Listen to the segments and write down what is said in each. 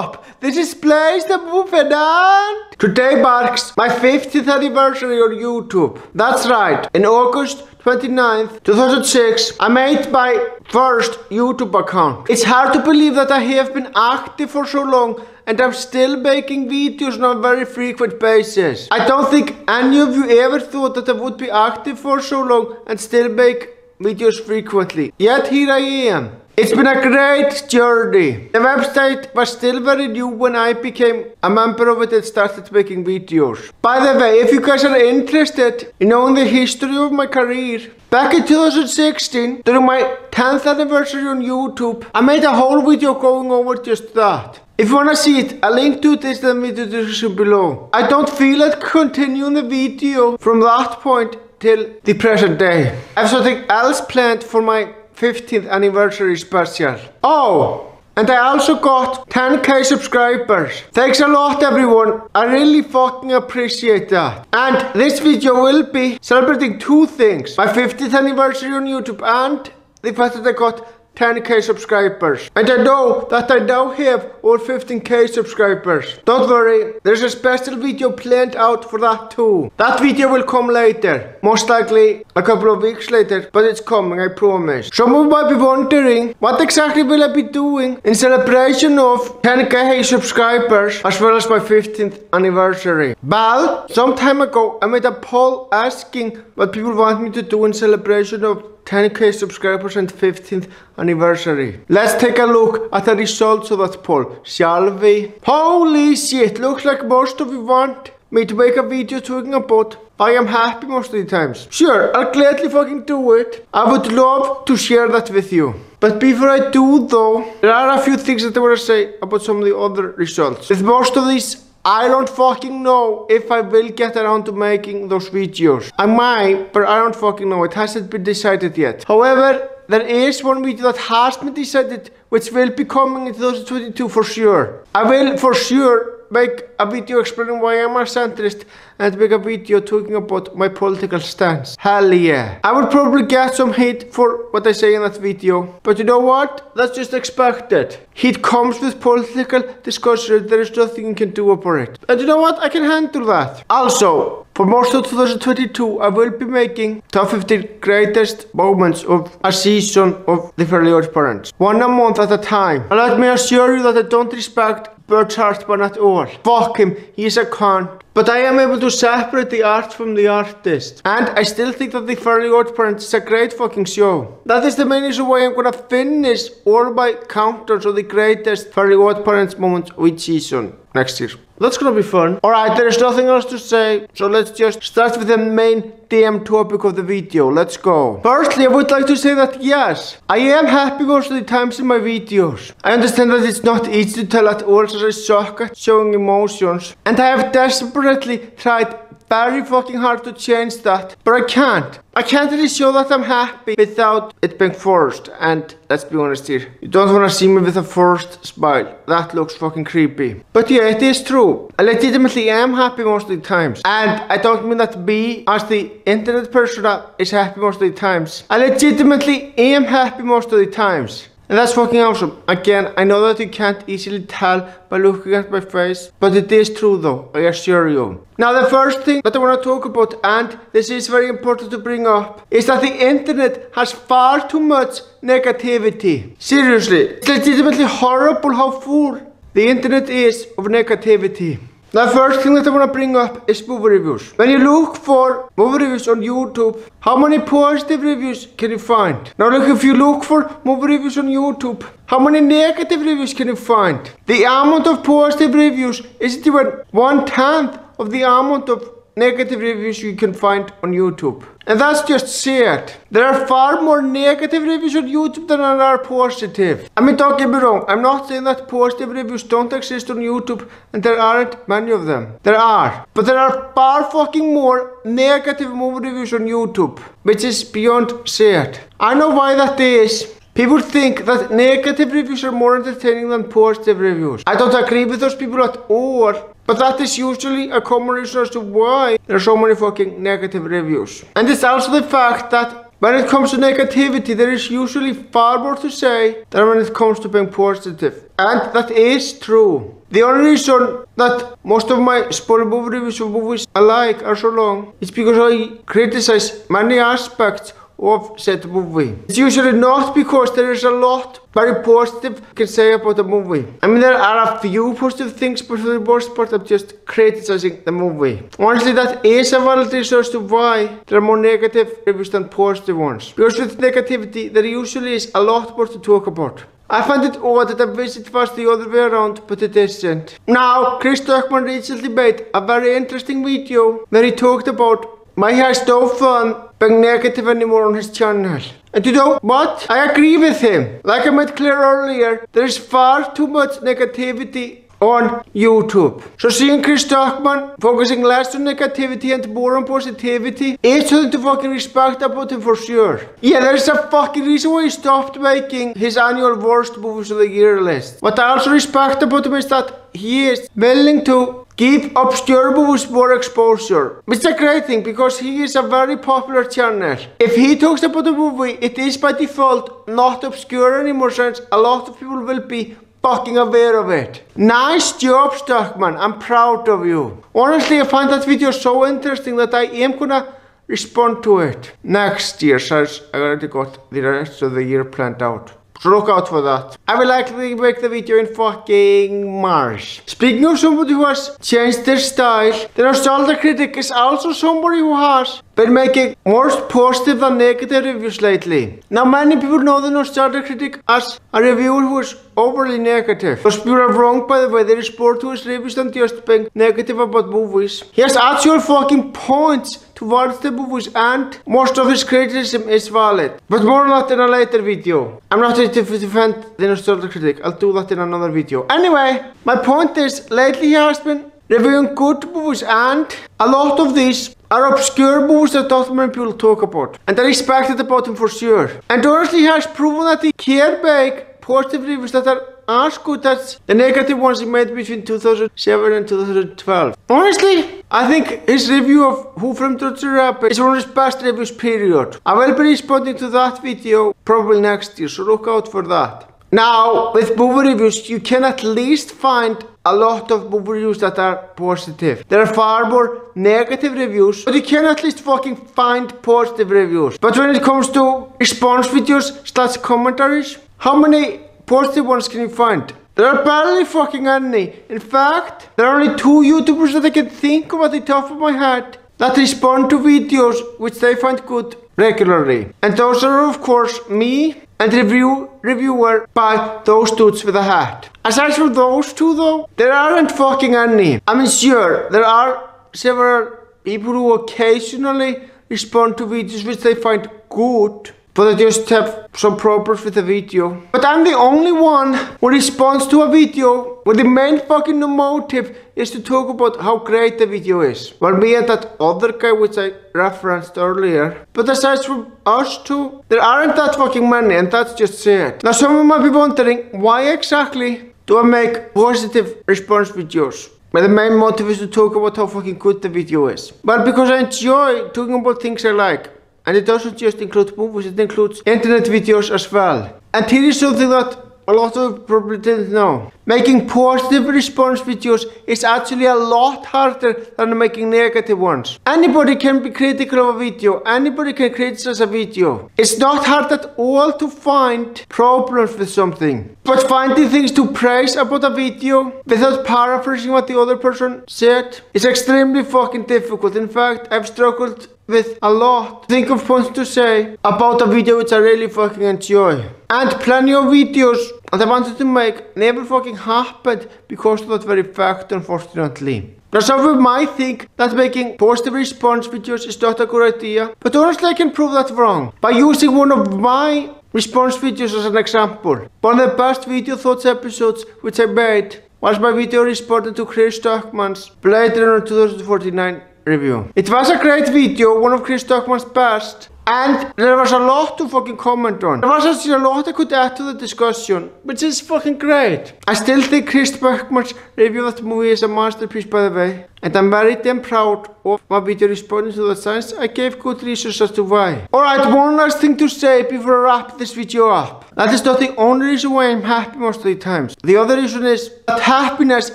up. This is Blaze the Movie Fan and today marks my 50th anniversary on YouTube. That's right, in August 29th, 2006, I made my first YouTube account. It's hard to believe that I have been active for so long and I'm still making videos on a very frequent basis. I don't think any of you ever thought that I would be active for so long and still make videos frequently. Yet here I am. It's been a great journey. The website was still very new when I became a member of it and started making videos. By the way, if you guys are interested in knowing the history of my career, back in 2016, during my 10th anniversary on YouTube, I made a whole video going over just that. If you wanna see it, a link to it is in the video description below. I don't feel like continuing the video from that point till the present day. I have something else planned for my 15th anniversary special. Oh, and I also got 10k subscribers. Thanks a lot everyone. I really fucking appreciate that. And this video will be celebrating two things. My 50th anniversary on YouTube and the fact that I got 10k subscribers. And I know that I now have all 15k subscribers. Don't worry, there's a special video planned out for that too. That video will come later. Most likely a couple of weeks later, but it's coming, I promise. Some of you might be wondering, what exactly will I be doing in celebration of 10k subscribers as well as my 15th anniversary? Well, some time ago I made a poll asking what people want me to do in celebration of 10k subscribers and 15th anniversary. Let's take a look at the results of that poll, shall we? Holy shit, looks like most of you want me to make a video talking about I am happy most of the times. Sure, I'll gladly fucking do it. I would love to share that with you. But before I do though, there are a few things that I want to say about some of the other results. With most of these I don't fucking know if I will get around to making those videos. I might, but I don't fucking know. It hasn't been decided yet. However, there is one video that has been decided which will be coming in 2022 for sure. I will for sure make a video explaining why I'm a centrist and make a video talking about my political stance. Hell yeah. I will probably get some hate for what I say in that video. But you know what? That's just expected. Heat comes with political discussion. There is nothing you can do about it. And you know what? I can handle that. Also, for most of 2022, I will be making top 50 greatest moments of a season of The Fairly Odd Parents. One a month at a time. And let me assure you that I don't respect Bert Hartman at all. Fuck him, he's a cunt. But I am able to separate the art from the artist. And I still think that The Fairly Odd Parents is a great fucking show. That is the main reason why I'm gonna finish all my counters of the greatest Fairly Odd Parents moments each season next year. That's gonna be fun. Alright, there is nothing else to say, so let's just start with the main damn topic of the video. Let's go. Firstly, I would like to say that yes, I am happy most of the times in my videos. I understand that it's not easy to tell at all, so I suck at showing emotions. And I have desperately tried very fucking hard to change that, but I can't. I can't really show that I'm happy without it being forced, and let's be honest here, you don't wanna see me with a forced smile. That looks fucking creepy. But yeah, it is true. I legitimately am happy most of the times. And I don't mean that me, as the internet persona, is happy most of the times. I legitimately am happy most of the times. And that's fucking awesome. Again, I know that you can't easily tell by looking at my face, but it is true though, I assure you. Now the first thing that I want to talk about, and this is very important to bring up, is that the internet has far too much negativity. Seriously, it's legitimately horrible how full the internet is of negativity. The first thing that I want to bring up is movie reviews. When you look for movie reviews on YouTube, how many positive reviews can you find? Now look, if you look for movie reviews on YouTube, how many negative reviews can you find? The amount of positive reviews isn't even one tenth of the amount of negative reviews you can find on YouTube. And that's just sad. There are far more negative reviews on YouTube than there are positive. I mean, don't get me wrong, I'm not saying that positive reviews don't exist on YouTube and there aren't many of them. There are. But there are far fucking more negative movie reviews on YouTube, which is beyond sad. I know why that is. People think that negative reviews are more entertaining than positive reviews. I don't agree with those people at all. But that is usually a common reason as to why there are so many fucking negative reviews. And it's also the fact that When it comes to negativity, there is usually far more to say than when it comes to being positive. And that is true. The only reason that most of my spoiler movie reviews of movies I like are so long is because I criticize many aspects of said movie. It's usually not because there is a lot very positive I can say about the movie. I mean there are a few positive things but for the most part I'm just criticizing the movie. Honestly that is a valid reason as to why there are more negative reviews than positive ones. Because with negativity there usually is a lot more to talk about. I find it odd that a visit was the other way around, but it isn't. Now, Chris Stuckmann recently made a very interesting video where he talked about why he has no fun being negative anymore on his channel. And you know what? I agree with him. Like I made clear earlier, there is far too much negativity on YouTube. So seeing Chris Stuckmann focusing less on negativity and more on positivity is something to fucking respect about him for sure. Yeah, there's a fucking reason why he stopped making his annual worst movies of the year list. What I also respect about him is that he is willing to give obscure movies more exposure. Is a great thing because he is a very popular channel. If he talks about a movie, it is by default not obscure anymore since a lot of people will be fucking aware of it. Nice job, Stuckmann. I'm proud of you. Honestly, I find that video so interesting that I am gonna respond to it next year since I already got the rest of the year planned out. Look out for that. I will likely make the video in fucking March. Speaking of somebody who has changed their style, the nostalgia critic is also somebody who has been making more positive than negative reviews lately. Now many people know the nostalgia critic as a reviewer who is overly negative. Those people are wrong by the way, there is more to his reviews than just being negative about movies. He has actual fucking points towards the movies and most of his criticism is valid. But more on that in a later video. I'm not ready to defend the nostalgia critic, I'll do that in another video. Anyway, my point is, lately he has been reviewing good movies and a lot of these are obscure movies that not many people talk about. And I respect it about him for sure. And honestly he has proven that he can make positive reviews that are as good as the negative ones he made between 2007 and 2012. Honestly, I think his review of Who Framed Roger Rabbit is one of his best reviews period. I will be responding to that video probably next year, so look out for that. Now, with movie reviews, you can at least find a lot of movie reviews that are positive. There are far more negative reviews, but you can at least fucking find positive reviews. But when it comes to response videos slash commentaries, how many positive ones can you find? There are barely fucking any. In fact, there are only two YouTubers that I can think of at the top of my head that respond to videos which they find good regularly. And those are of course me and review reviewer by those dudes with a hat. Aside from those two though, there aren't fucking any. I mean sure, there are several people who occasionally respond to videos which they find good, but I just have some problems with the video. But I'm the only one who responds to a video where the main fucking motive is to talk about how great the video is. While me and that other guy which I referenced earlier. But aside from us two, there aren't that fucking many and that's just sad. Now some of you might be wondering, why exactly do I make positive response videos? But the main motive is to talk about how fucking good the video is. But because I enjoy talking about things I like. And it doesn't just include movies, it includes internet videos as well. And here is something that a lot of you probably didn't know. Making positive response videos is actually a lot harder than making negative ones. Anybody can be critical of a video, anybody can criticize a video. It's not hard at all to find problems with something. But finding things to praise about a video without paraphrasing what the other person said is extremely fucking difficult. In fact, I've struggled with a lot. Think of points to say about a video which I really fucking enjoy. And plenty of videos that I wanted to make never fucking happened because of that very fact unfortunately. Now some people might think that making positive response videos is not a good idea, but honestly I can prove that wrong by using one of my response videos as an example. One of the best video thoughts episodes which I made was my video responding to Chris Stuckmann's Blade Runner 2049 review. It was a great video, one of Chris Stuckmann's best, And there was a lot to fucking comment on. There was actually a lot I could add to the discussion, which is fucking great. I still think Chris Stuckmann's review of the movie is a masterpiece by the way. And I'm very damn proud of my video responding to the science. I gave good reasons as to why. Alright, one last thing to say before I wrap this video up. That is not the only reason why I'm happy most of the times. The other reason is that happiness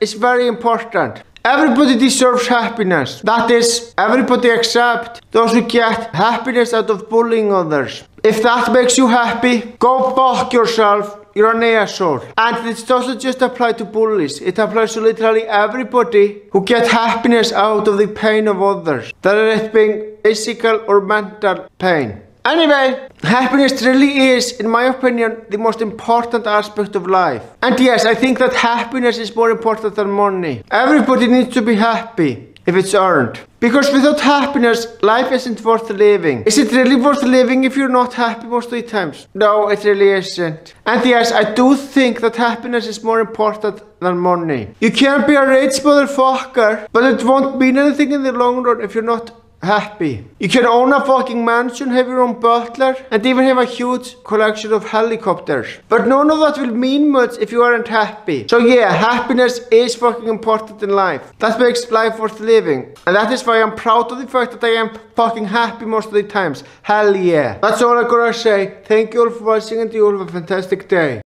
is very important. Everybody deserves happiness. That is, everybody except those who get happiness out of bullying others. If that makes you happy, go fuck yourself. You're an asshole. And this doesn't just apply to bullies. It applies to literally everybody who get happiness out of the pain of others. That it being physical or mental pain. Anyway, happiness really is, in my opinion, the most important aspect of life. And yes, I think that happiness is more important than money. Everybody needs to be happy if it's earned. Because without happiness, life isn't worth living. Is it really worth living if you're not happy most of the times? No, it really isn't. And yes, I do think that happiness is more important than money. You can't be a rich motherfucker, but it won't mean anything in the long run if you're not happy. You can own a fucking mansion, have your own butler, and even have a huge collection of helicopters. But none of that will mean much if you aren't happy. So yeah, happiness is fucking important in life. That makes life worth living. And that is why I'm proud of the fact that I am fucking happy most of the times. Hell yeah. That's all I gotta say. Thank you all for watching and you all have a fantastic day.